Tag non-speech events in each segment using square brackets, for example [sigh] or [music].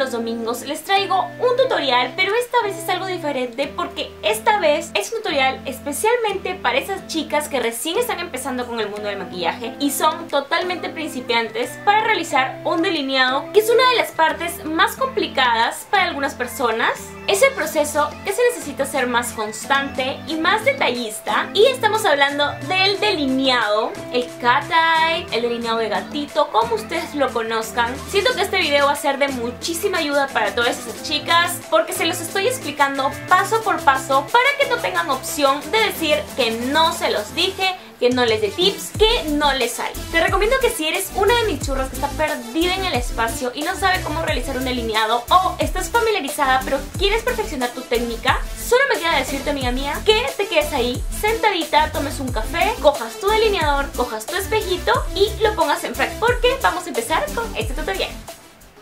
los domingos les traigo un tutorial, pero esta vez es algo diferente porque esta vez es un tutorial especialmente para esas chicas que recién están empezando con el mundo del maquillaje y son totalmente principiantes para realizar un delineado que es una de las partes más complicadas para algunas personas. Es el proceso que se necesita ser más constante y más detallista y estamos hablando del delineado, el cat eye, el delineado de gatito, como ustedes lo conozcan. Siento que este video va a ser de muchísima ayuda para todas esas chicas porque se los estoy explicando paso por paso para que no tengan opción de decir que no se los dije que no les dé tips, que no les sale. Te recomiendo que si eres una de mis churras que está perdida en el espacio y no sabe cómo realizar un delineado o estás familiarizada pero quieres perfeccionar tu técnica, solo me queda decirte, amiga mía, que te quedes ahí sentadita, tomes un café, cojas tu delineador, cojas tu espejito y lo pongas en práctica porque vamos a empezar con este tutorial.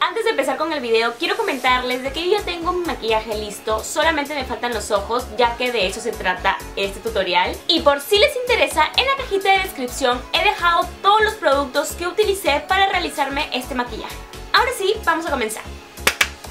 Antes de empezar con el video, quiero comentarles de que yo tengo mi maquillaje listo, solamente me faltan los ojos, ya que de eso se trata este tutorial. Y por si les interesa, en la cajita de descripción he dejado todos los productos que utilicé para realizarme este maquillaje. Ahora sí, vamos a comenzar.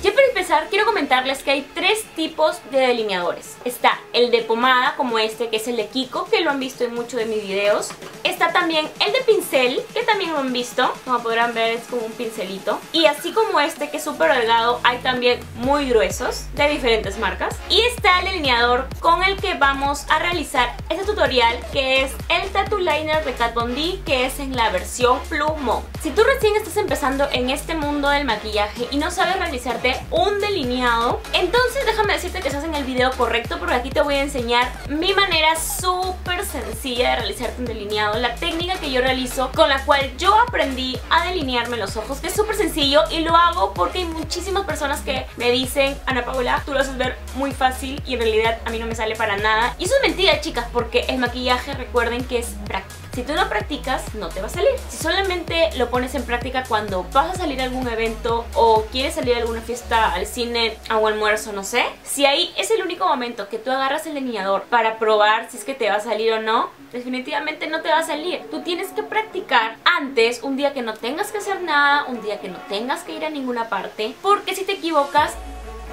Ya para empezar quiero comentarles que hay tres tipos de delineadores. Está el de pomada como este que es el de Kiko, que lo han visto en muchos de mis videos. Está también el de pincel, que también lo han visto, como podrán ver es como un pincelito. Y así como este que es súper delgado, hay también muy gruesos de diferentes marcas. Y está el delineador con el que vamos a realizar este tutorial que es el Tattoo Liner de Kat Von D que es en la versión plumón. Si tú recién estás empezando en este mundo del maquillaje y no sabes realizarte un delineado Entonces déjame decirte que estás en el video correcto porque aquí te voy a enseñar mi manera súper sencilla de realizarte un delineado Técnica que yo realizo con la cual yo aprendí a delinearme los ojos Que es súper sencillo y lo hago porque hay muchísimas personas que me dicen Ana Paula, tú lo haces ver muy fácil y en realidad a mí no me sale para nada Y eso es mentira chicas porque el maquillaje recuerden que es práctico si tú no practicas, no te va a salir. Si solamente lo pones en práctica cuando vas a salir a algún evento o quieres salir a alguna fiesta, al cine, a un almuerzo, no sé. Si ahí es el único momento que tú agarras el delineador para probar si es que te va a salir o no, definitivamente no te va a salir. Tú tienes que practicar antes, un día que no tengas que hacer nada, un día que no tengas que ir a ninguna parte, porque si te equivocas,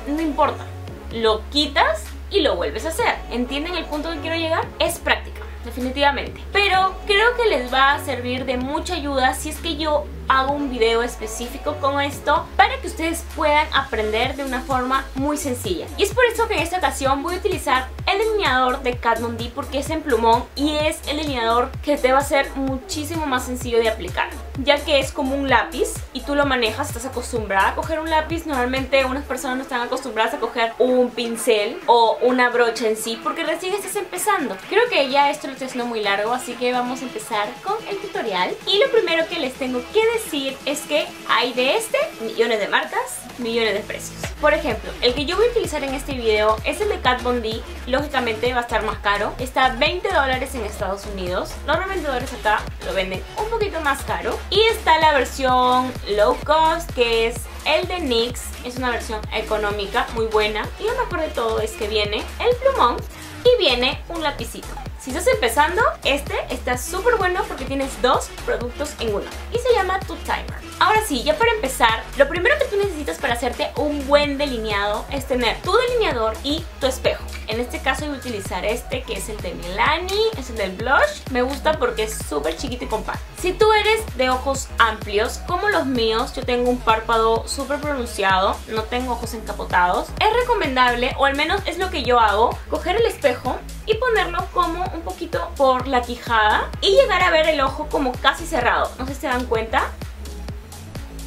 no importa. Lo quitas y lo vuelves a hacer. ¿Entienden el punto que quiero llegar? Es práctica definitivamente. Pero creo que les va a servir de mucha ayuda si es que yo hago un video específico con esto para que ustedes puedan aprender de una forma muy sencilla. Y es por eso que en esta ocasión voy a utilizar el delineador de Kat D porque es en plumón y es el delineador que te va a ser muchísimo más sencillo de aplicar ya que es como un lápiz y tú lo manejas, estás acostumbrada a coger un lápiz normalmente unas personas no están acostumbradas a coger un pincel o una brocha en sí porque recién estás empezando creo que ya esto lo estoy haciendo muy largo así que vamos a empezar con el tutorial y lo primero que les tengo que decir es que hay de este millones de marcas millones de precios. Por ejemplo, el que yo voy a utilizar en este video es el de Kat Von D. Lógicamente va a estar más caro. Está 20 dólares en Estados Unidos. Normalmente dólares acá lo venden un poquito más caro. Y está la versión low cost que es el de NYX. Es una versión económica, muy buena. Y lo mejor de todo es que viene el plumón y viene un lapicito. Si estás empezando, este está súper bueno porque tienes dos productos en uno y se llama Two Timer. Ahora sí, ya para empezar, lo primero que tú necesitas para hacerte un buen delineado es tener tu delineador y tu espejo. En este caso voy a utilizar este que es el de Milani, es el del blush. Me gusta porque es súper chiquito y compacto. Si tú eres de ojos amplios como los míos, yo tengo un párpado súper pronunciado, no tengo ojos encapotados, es recomendable, o al menos es lo que yo hago, coger el espejo y ponerlo como un poquito por la quijada y llegar a ver el ojo como casi cerrado. No sé si se dan cuenta.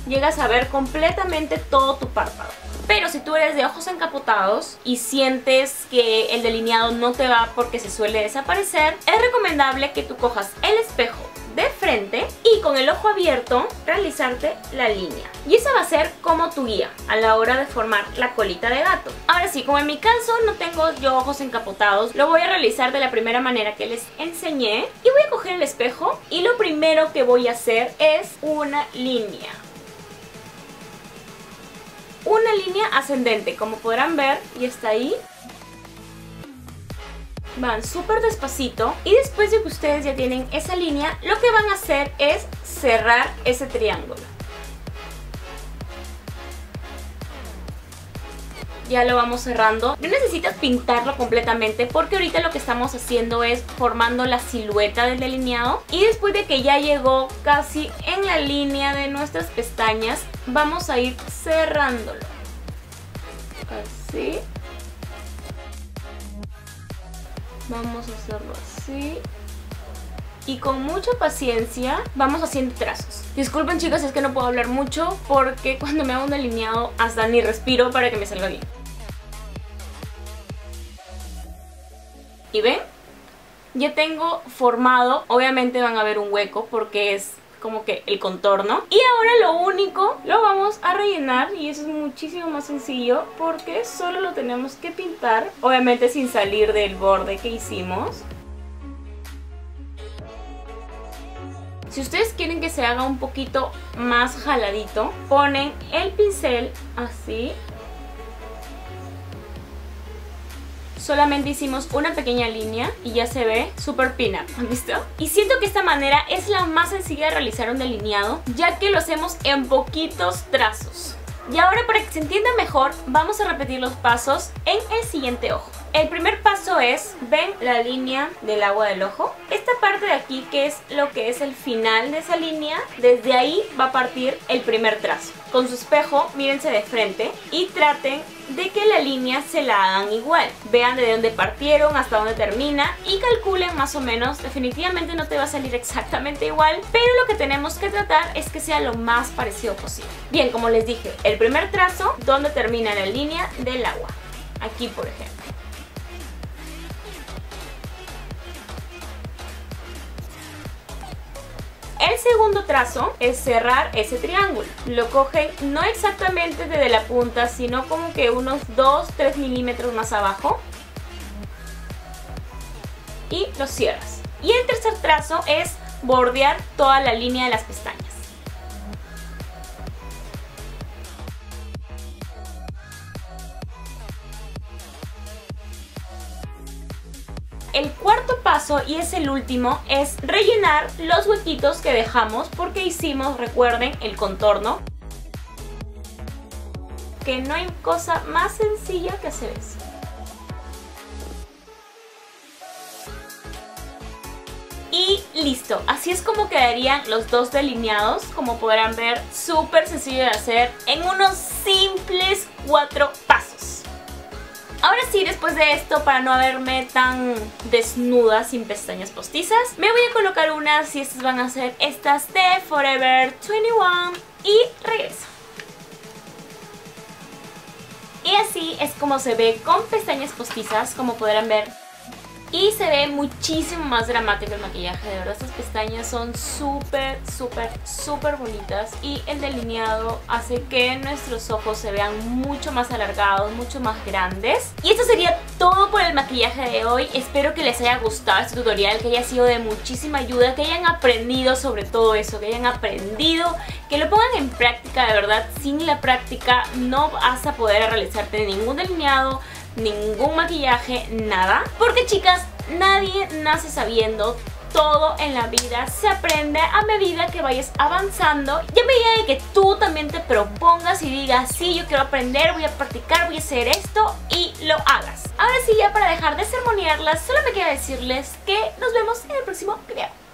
Llegas a ver completamente todo tu párpado. Pero si tú eres de ojos encapotados y sientes que el delineado no te va porque se suele desaparecer, es recomendable que tú cojas el espejo de frente y con el ojo abierto realizarte la línea. Y esa va a ser como tu guía a la hora de formar la colita de gato. Ahora sí, como en mi caso no tengo yo ojos encapotados, lo voy a realizar de la primera manera que les enseñé. Y voy a coger el espejo y lo primero que voy a hacer es una línea línea ascendente, como podrán ver, y está ahí van súper despacito y después de que ustedes ya tienen esa línea, lo que van a hacer es cerrar ese triángulo. ya lo vamos cerrando. No necesitas pintarlo completamente porque ahorita lo que estamos haciendo es formando la silueta del delineado. Y después de que ya llegó casi en la línea de nuestras pestañas, vamos a ir cerrándolo. Así. Vamos a hacerlo así y con mucha paciencia vamos haciendo trazos. Disculpen chicas, es que no puedo hablar mucho porque [laughs] cuando me hago un delineado hasta ni respiro para que me salga bien. ¿Y ven? Ya tengo formado, obviamente van a ver un hueco porque es como que el contorno y ahora lo único lo vamos a rellenar y eso es muchísimo más sencillo porque solo lo tenemos que pintar obviamente sin salir del borde que hicimos Si ustedes quieren que se haga un poquito más jaladito, ponen el pincel así. Solamente hicimos una pequeña línea y ya se ve súper pina, ¿han? Y siento que esta manera es la más sencilla de realizar un delineado, ya que lo hacemos en poquitos trazos. Y ahora para que se entienda mejor, vamos a repetir los pasos en el siguiente ojo. El primer paso es, ven la línea del agua del ojo. Esta parte de aquí que es lo que es el final de esa línea, desde ahí va a partir el primer trazo. Con su espejo, mírense de frente y traten de que la línea se la hagan igual. Vean de dónde partieron, hasta dónde termina y calculen más o menos. Definitivamente no te va a salir [laughs] exactamente igual, pero lo que tenemos que tratar es que sea lo más parecido posible. Bien, como les dije, el primer trazo, donde termina la línea del agua. Aquí, por ejemplo. El segundo trazo es cerrar ese triángulo. Lo cogen no exactamente desde la punta, sino como que unos 2-3 milímetros más abajo. Y lo cierras. Y el tercer trazo es bordear toda la línea de las pestañas. Y es el último, es rellenar los huequitos que dejamos porque hicimos, recuerden, el contorno. Que no hay cosa más sencilla que hacer eso. Y listo, así es como quedarían los dos delineados, como podrán ver, súper sencillo de hacer en unos simples cuatro pasos. Ahora sí, después de esto, para no verme tan desnuda sin pestañas postizas, me voy a colocar unas y estas van a ser estas de Forever 21 y regreso. Y así es como se ve con pestañas postizas, como podrán ver y se ve muchísimo más dramático el maquillaje, de verdad estas pestañas son súper, súper, súper bonitas. Y el delineado hace que nuestros ojos se vean mucho más alargados, mucho más grandes. Y esto sería todo por el maquillaje de hoy, espero que les haya gustado este tutorial, que haya sido de muchísima ayuda, que hayan aprendido sobre todo eso, que hayan aprendido, que lo pongan en práctica, de verdad, sin la práctica no vas a poder realizarte ningún delineado, ningún maquillaje, nada. Porque chicas, nadie nace sabiendo todo en la vida se aprende a medida que vayas avanzando y a medida que tú también te propongas y digas, sí, yo quiero aprender, voy a practicar, voy a hacer esto y lo hagas. Ahora sí, ya para dejar de sermonearlas, solo me queda decirles que nos vemos en el próximo video.